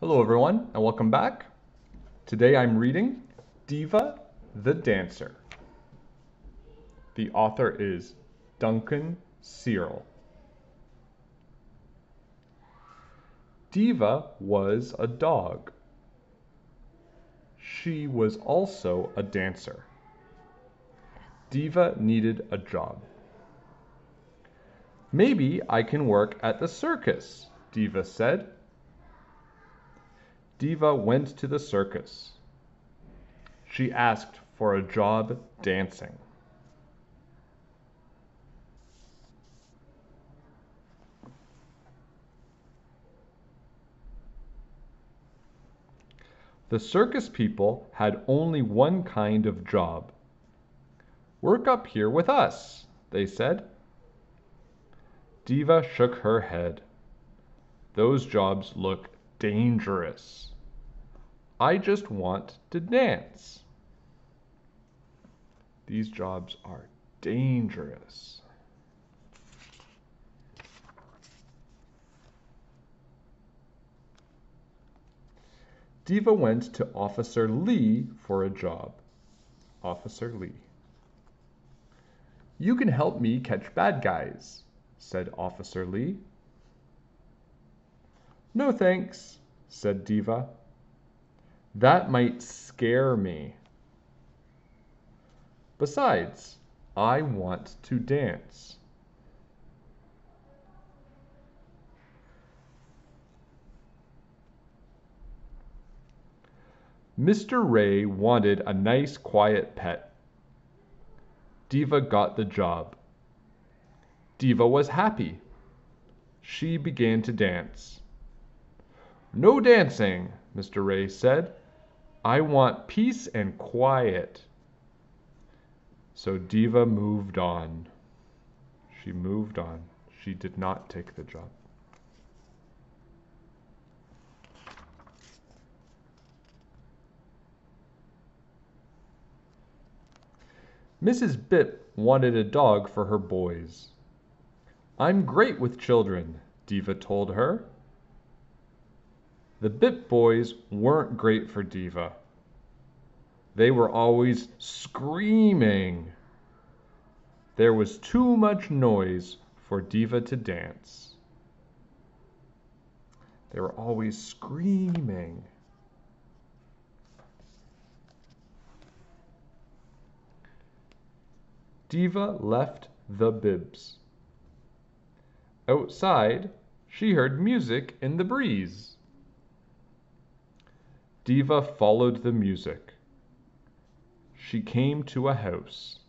Hello, everyone, and welcome back. Today I'm reading Diva the Dancer. The author is Duncan Searl. Diva was a dog. She was also a dancer. Diva needed a job. Maybe I can work at the circus, Diva said. Diva went to the circus. She asked for a job dancing. The circus people had only one kind of job. Work up here with us, they said. Diva shook her head. Those jobs look dangerous. I just want to dance. These jobs are dangerous. Diva went to Officer Lee for a job. Officer Lee. You can help me catch bad guys, said Officer Lee. No thanks, said Diva. That might scare me. Besides, I want to dance. Mr. Ray wanted a nice quiet pet. Diva got the job. Diva was happy. She began to dance. No dancing, Mr. Ray said. I want peace and quiet. So Diva moved on. She moved on. She did not take the job. Mrs. Bibb wanted a dog for her boys. I'm great with children, Diva told her. The Bibb boys weren't great for Diva. They were always screaming. There was too much noise for Diva to dance. They were always screaming. Diva left the Bibbs. Outside, she heard music in the breeze. Diva followed the music. She came to a house.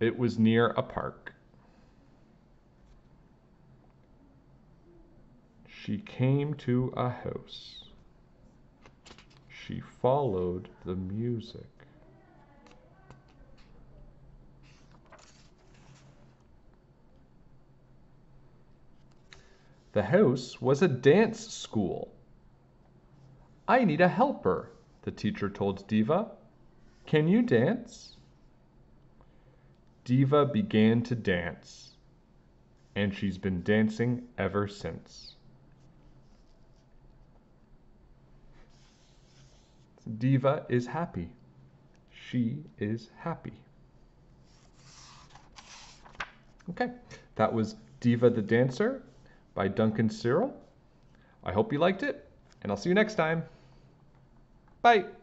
It was near a park. She came to a house. She followed the music. The house was a dance school. I need a helper, the teacher told Diva. Can you dance? Diva began to dance, and she's been dancing ever since. Diva is happy. She is happy. Okay, that was Diva the Dancer by Duncan Searl. I hope you liked it, and I'll see you next time. Bye.